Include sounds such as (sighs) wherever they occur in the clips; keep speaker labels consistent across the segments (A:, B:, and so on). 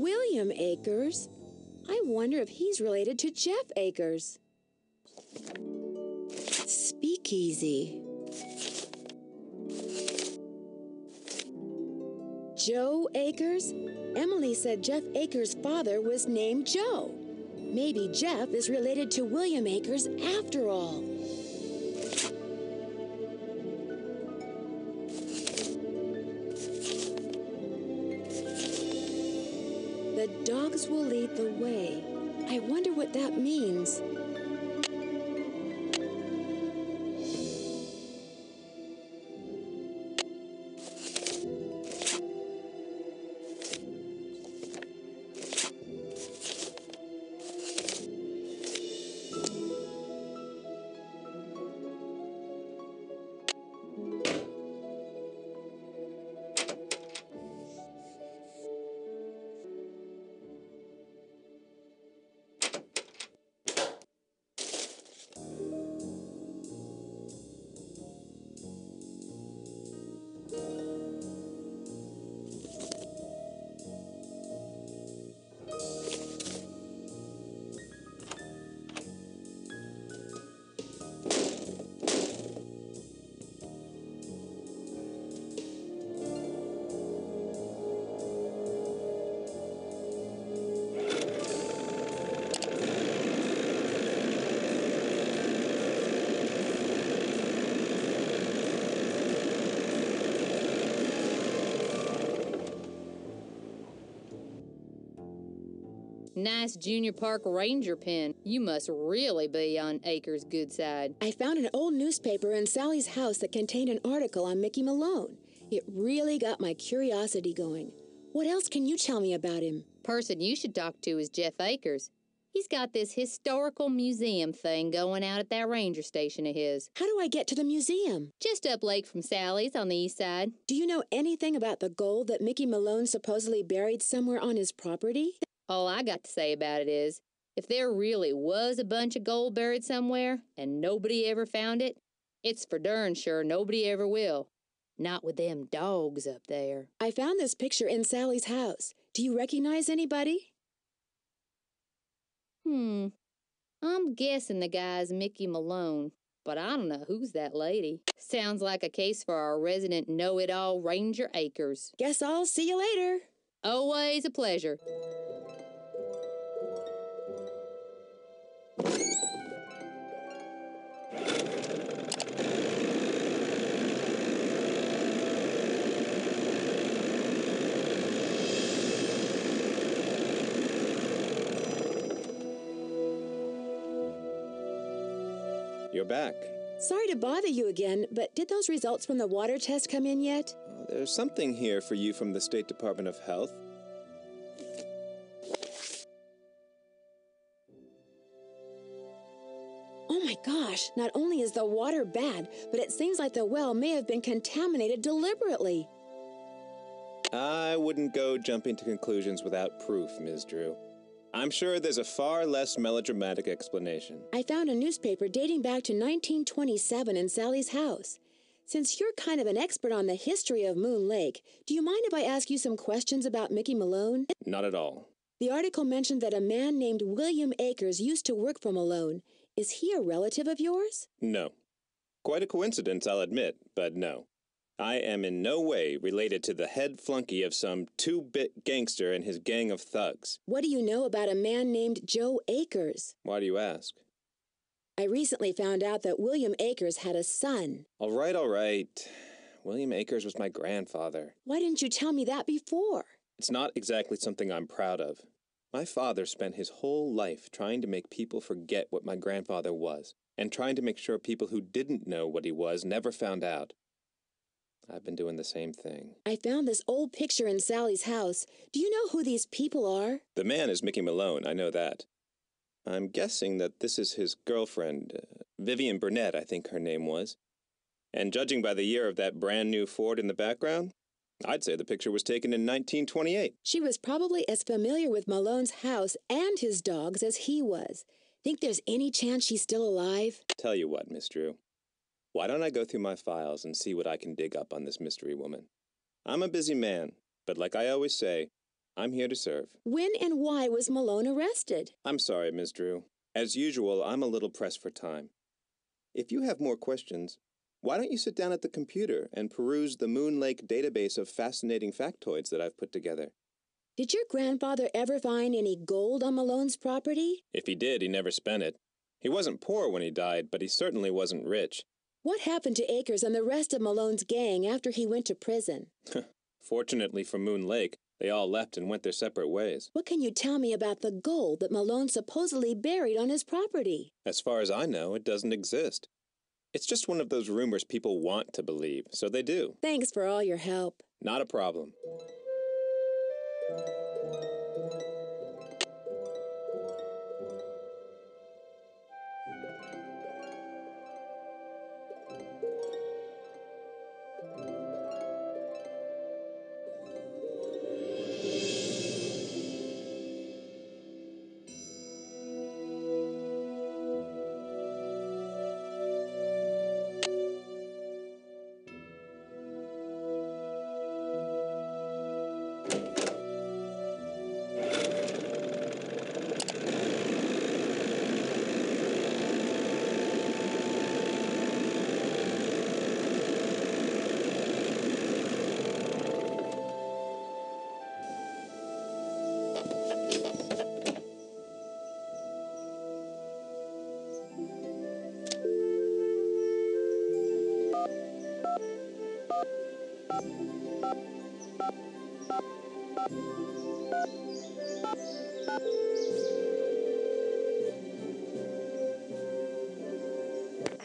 A: William Akers? I wonder if he's related to Jeff Akers. Speakeasy. Joe Akers? Emily said Jeff Akers' father was named Joe. Maybe Jeff is related to William Akers after all. Dogs will lead the way. I wonder what that means.
B: Nice Junior Park Ranger pin. You must really be on Akers' good side.
A: I found an old newspaper in Sally's house that contained an article on Mickey Malone. It really got my curiosity going. What else can you tell me about him?
B: Person you should talk to is Jeff Akers. He's got this historical museum thing going out at that ranger station of his.
A: How do I get to the museum?
B: Just up lake from Sally's on the east side.
A: Do you know anything about the gold that Mickey Malone supposedly buried somewhere on his property?
B: All I got to say about it is, if there really was a bunch of gold buried somewhere and nobody ever found it, it's for darn sure nobody ever will. Not with them dogs up there.
A: I found this picture in Sally's house. Do you recognize anybody?
B: Hmm. I'm guessing the guy's Mickey Malone, but I don't know who's that lady. Sounds like a case for our resident know it all Ranger Akers.
A: Guess I'll see you later.
B: Always a pleasure.
C: You're back.
A: Sorry to bother you again, but did those results from the water test come in yet?
C: There's something here for you from the State Department of Health.
A: Oh my gosh, not only is the water bad, but it seems like the well may have been contaminated deliberately.
C: I wouldn't go jumping to conclusions without proof, Ms. Drew. I'm sure there's a far less melodramatic explanation.
A: I found a newspaper dating back to 1927 in Sally's house. Since you're kind of an expert on the history of Moon Lake, do you mind if I ask you some questions about Mickey Malone?
C: Not at all.
A: The article mentioned that a man named William Akers used to work for Malone. Is he a relative of yours?
C: No. Quite a coincidence, I'll admit, but no. I am in no way related to the head flunky of some two bit gangster and his gang of thugs.
A: What do you know about a man named Joe Akers?
C: Why do you ask?
A: I recently found out that William Akers had a son.
C: All right, all right. William Akers was my grandfather.
A: Why didn't you tell me that before?
C: It's not exactly something I'm proud of. My father spent his whole life trying to make people forget what my grandfather was, and trying to make sure people who didn't know what he was never found out. I've been doing the same thing.
A: I found this old picture in Sally's house. Do you know who these people are?
C: The man is Mickey Malone, I know that. I'm guessing that this is his girlfriend, uh, Vivian Burnett, I think her name was. And judging by the year of that brand new Ford in the background, I'd say the picture was taken in 1928.
A: She was probably as familiar with Malone's house and his dogs as he was. Think there's any chance she's still alive?
C: Tell you what, Miss Drew. Why don't I go through my files and see what I can dig up on this mystery woman? I'm a busy man, but like I always say, I'm here to serve.
A: When and why was Malone arrested?
C: I'm sorry, Ms. Drew. As usual, I'm a little pressed for time. If you have more questions, why don't you sit down at the computer and peruse the Moon Lake database of fascinating factoids that I've put together?
A: Did your grandfather ever find any gold on Malone's property?
C: If he did, he never spent it. He wasn't poor when he died, but he certainly wasn't rich.
A: What happened to Akers and the rest of Malone's gang after he went to prison? (laughs)
C: Fortunately for Moon Lake, they all left and went their separate ways.
A: What can you tell me about the gold that Malone supposedly buried on his property?
C: As far as I know, it doesn't exist. It's just one of those rumors people want to believe, so they do.
A: Thanks for all your help.
C: Not a problem.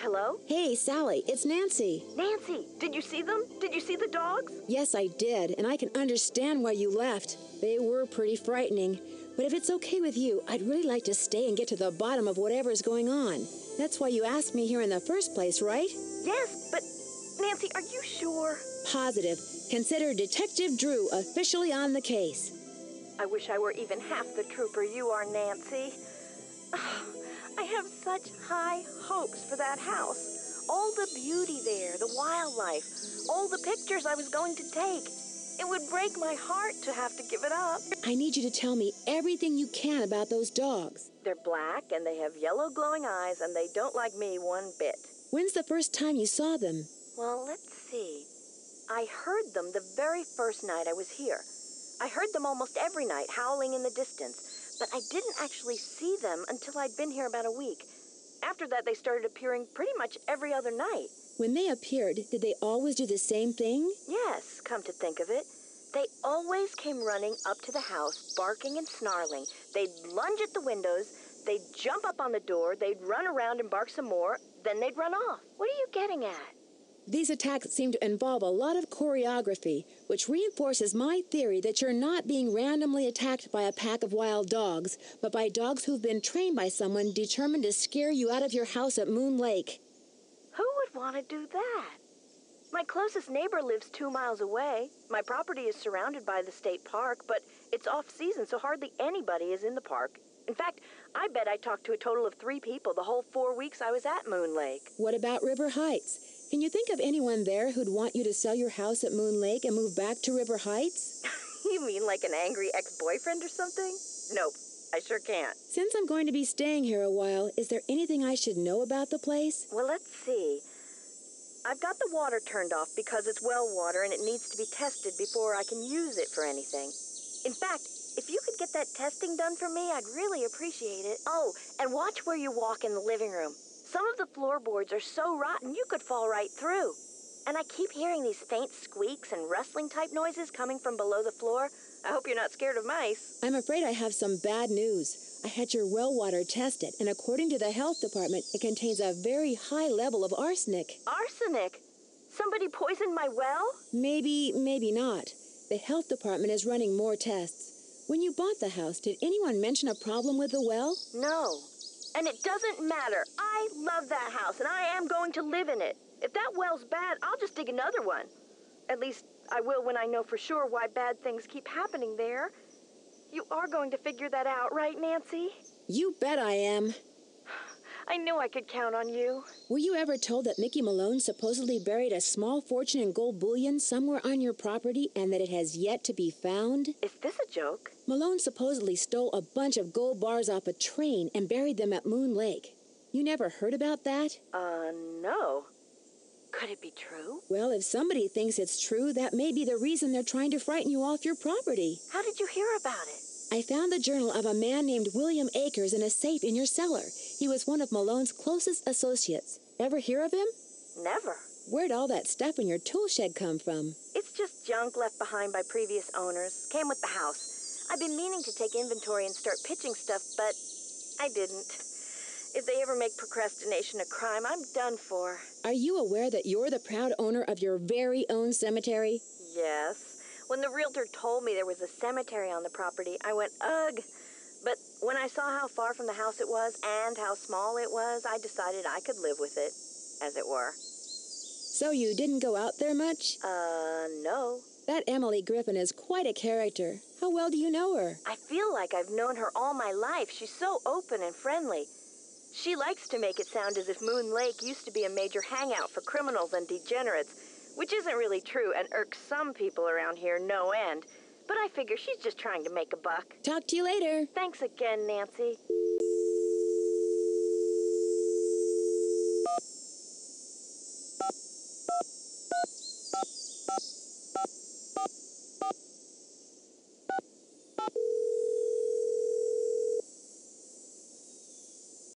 D: Hello?
A: Hey, Sally, it's Nancy.
D: Nancy, did you see them? Did you see the dogs?
A: Yes, I did, and I can understand why you left. They were pretty frightening. But if it's okay with you, I'd really like to stay and get to the bottom of whatever's going on. That's why you asked me here in the first place, right?
D: Yes, but Nancy, are you sure?
A: Positive. Consider Detective Drew officially on the case.
D: I wish I were even half the trooper you are, Nancy. (sighs) (sighs) I have such high hopes for that house. All the beauty there, the wildlife, all the pictures I was going to take. It would break my heart to have to give it up.
A: I need you to tell me everything you can about those dogs.
D: They're black and they have yellow glowing eyes and they don't like me one bit.
A: When's the first time you saw them?
D: Well, let's see. I heard them the very first night I was here. I heard them almost every night howling in the distance, but I didn't actually see them until I'd been here about a week. After that, they started appearing pretty much every other night.
A: When they appeared, did they always do the same thing?
D: Yes, come to think of it. They always came running up to the house, barking and snarling. They'd lunge at the windows, they'd jump up on the door, they'd run around and bark some more, then they'd run off. What are you getting at?
A: These attacks seem to involve a lot of choreography, which reinforces my theory that you're not being randomly attacked by a pack of wild dogs, but by dogs who've been trained by someone determined to scare you out of your house at Moon Lake.
D: Who would want to do that? My closest neighbor lives two miles away. My property is surrounded by the state park, but it's off season, so hardly anybody is in the park. In fact, I bet I talked to a total of three people the whole four weeks I was at Moon Lake.
A: What about River Heights? Can you think of anyone there who'd want you to sell your house at Moon Lake and move back to River Heights? (laughs)
D: you mean like an angry ex boyfriend or something? Nope, I sure can't.
A: Since I'm going to be staying here a while, is there anything I should know about the place?
D: Well, let's see. I've got the water turned off because it's well water and it needs to be tested before I can use it for anything. In fact, if you could get that testing done for me, I'd really appreciate it. Oh, and watch where you walk in the living room. Some of the floorboards are so rotten you could fall right through. And I keep hearing these faint squeaks and rustling type noises coming from below the floor. I hope you're not scared of mice.
A: I'm afraid I have some bad news. I had your well water tested, and according to the health department, it contains a very high level of arsenic.
D: Arsenic? Somebody poisoned my well?
A: Maybe, maybe not. The health department is running more tests. When you bought the house, did anyone mention a problem with the well?
D: No. And it doesn't matter. I love that house, and I am going to live in it. If that well's bad, I'll just dig another one. At least I will when I know for sure why bad things keep happening there. You are going to figure that out, right, Nancy?
A: You bet I am.
D: I knew I could count on you.
A: Were you ever told that Mickey Malone supposedly buried a small fortune in gold bullion somewhere on your property and that it has yet to be found?
D: Is this a joke?
A: Malone supposedly stole a bunch of gold bars off a train and buried them at Moon Lake. You never heard about that?
D: Uh, no. Could it be true?
A: Well, if somebody thinks it's true, that may be the reason they're trying to frighten you off your property.
D: How did you hear about it?
A: I found the journal of a man named William Akers in a safe in your cellar. He was one of Malone's closest associates. Ever hear of him?
D: Never.
A: Where'd all that stuff in your tool shed come from?
D: It's just junk left behind by previous owners. Came with the house. I've been meaning to take inventory and start pitching stuff, but I didn't. If they ever make procrastination a crime, I'm done for.
A: Are you aware that you're the proud owner of your very own cemetery?
D: Yes. When the realtor told me there was a cemetery on the property, I went, ugh. But when I saw how far from the house it was and how small it was, I decided I could live with it, as it were.
A: So you didn't go out there much?
D: Uh, no.
A: That Emily Griffin is quite a character. How well do you know her?
D: I feel like I've known her all my life. She's so open and friendly. She likes to make it sound as if Moon Lake used to be a major hangout for criminals and degenerates, which isn't really true and irks some people around here no end. But I figure she's just trying to make a buck.
A: Talk to you later.
D: Thanks again, Nancy.